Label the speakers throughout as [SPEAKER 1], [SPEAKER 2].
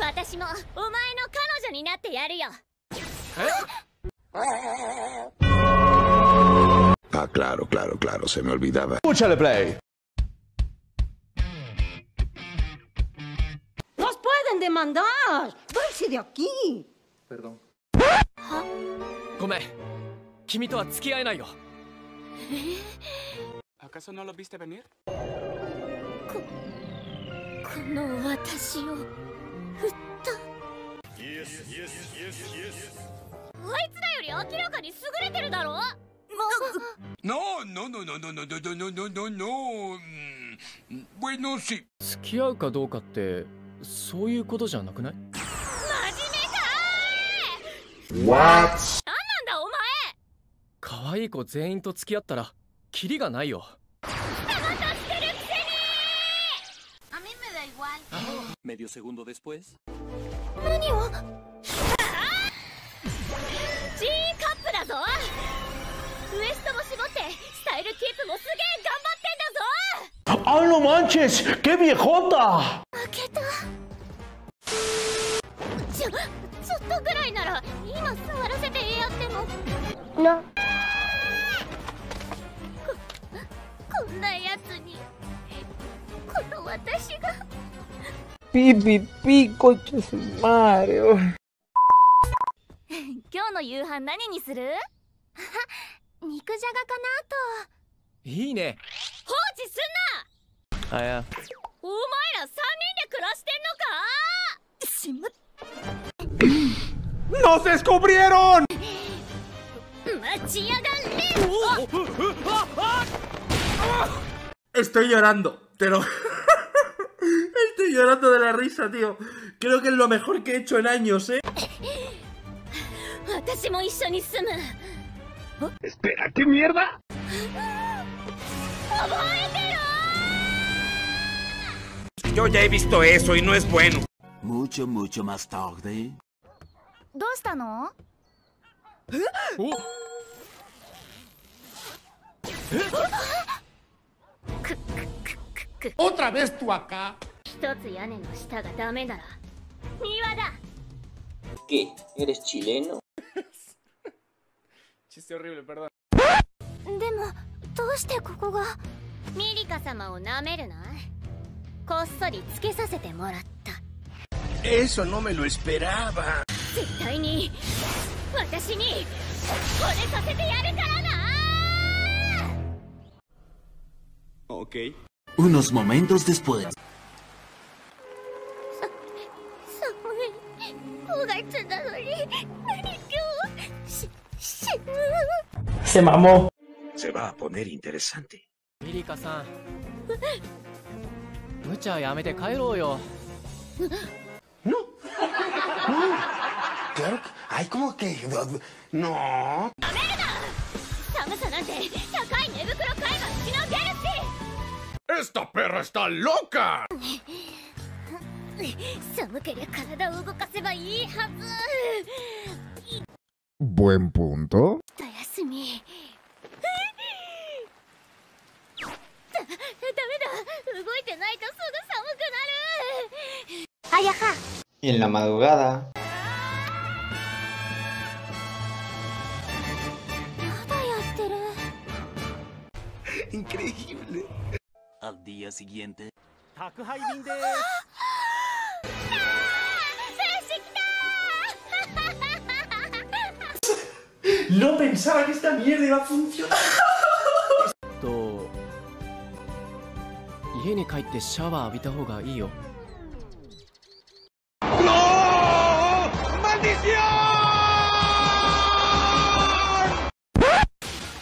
[SPEAKER 1] 私もお前の彼女になってやるよ
[SPEAKER 2] Ah, claro, claro, claro, se me olvidaba.
[SPEAKER 3] Escúchale, Play.
[SPEAKER 4] ¡Nos pueden demandar! ¡Váyase de aquí!
[SPEAKER 5] ごめん君とは付き合えないよ
[SPEAKER 6] ¿Acaso no lo viste venir?
[SPEAKER 1] この私を振ったあいつらより明らかに優れてるだろ
[SPEAKER 6] ？No, no, no, no, no, no, no, no, no, no, no. Mm, Bueno, sí.
[SPEAKER 5] 付き合うかどうかってそういうことじゃなくない？
[SPEAKER 1] 真面目か
[SPEAKER 3] What?
[SPEAKER 1] なんだお前？
[SPEAKER 5] 可愛い子全員と付き合ったらキリがないよ
[SPEAKER 7] Medio
[SPEAKER 1] カップだぞウエストも絞ってスタイルキープもすげえ頑張ってんだぞ
[SPEAKER 3] あのマンチ
[SPEAKER 1] ェスケビエホンダ負ちょっとぐらいなら今触らせてやってもなこ,んなやつにこの私が
[SPEAKER 8] ピーピーピーコチュスマー
[SPEAKER 1] 今日の夕飯何にする？肉じゃがかなと。
[SPEAKER 5] いいね。
[SPEAKER 1] 放置すんな！お前ら三人で暮らしてんのか？しま
[SPEAKER 3] っ。セスコブリエロン！
[SPEAKER 1] 待ちやがれ
[SPEAKER 9] Estoy お。うお llorando de la risa, tío. Creo que es lo mejor que he hecho en años, ¿eh?
[SPEAKER 3] Espera, ¿qué mierda?
[SPEAKER 2] Yo ya he visto eso y no es bueno.
[SPEAKER 7] Mucho, mucho más tarde.
[SPEAKER 1] ¿Dónde está no? Uh.
[SPEAKER 3] ¿Otra vez tú acá?
[SPEAKER 1] 一つ屋根の下がダメなら庭だ
[SPEAKER 8] ¿Qué? ¿Eres chileno?
[SPEAKER 6] Chiste horrible, perdón.
[SPEAKER 1] でもどうしてここがミリカ様を舐めるなこっそりつけさせてもらった
[SPEAKER 2] Eso no me lo esperaba.
[SPEAKER 1] 絶対に私に惚れさせてやるからな
[SPEAKER 7] Ok. Unos momentos después.
[SPEAKER 8] Se mamó.
[SPEAKER 2] Se va a poner interesante.
[SPEAKER 5] Mirika-san. Mucha, yamete, kairo yo.
[SPEAKER 2] No. Ay, como que. No.
[SPEAKER 3] ¡Esta perra está loca!
[SPEAKER 1] し寒けりゃ体を動かせばいいはず
[SPEAKER 10] Buen punto.
[SPEAKER 1] お休みだダメだ動いてないとすぐ寒くなるあやは
[SPEAKER 8] Y en la madrugada.
[SPEAKER 1] まだやってる
[SPEAKER 2] Increíble.
[SPEAKER 7] Al día siguiente.
[SPEAKER 9] No pensaba que esta mierda iba a funcionar.
[SPEAKER 5] と家に帰ってシャワー浴びた方がいいよ!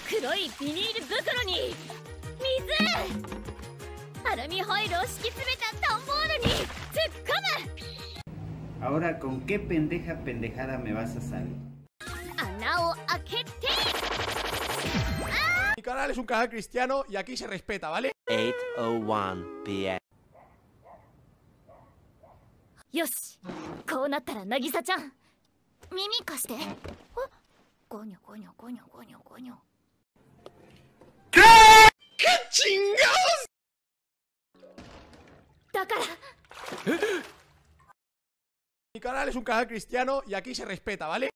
[SPEAKER 1] 黒いビニール袋に水アルミホイルを敷き詰めた段ボールに突っ込む
[SPEAKER 11] Ahora, ¿con qué pendeja pendejada me vas a salir?
[SPEAKER 3] canal es un canal cristiano y aquí se respeta, ¿vale?
[SPEAKER 7] 8:01 p.m.
[SPEAKER 1] よしこうなったら渚ちゃん耳貸してあゴニョゴニョゴニョゴニョゴニョ
[SPEAKER 2] ¿Qué chingados?
[SPEAKER 1] だから
[SPEAKER 3] canal es un canal cristiano y aquí se respeta, ¿vale?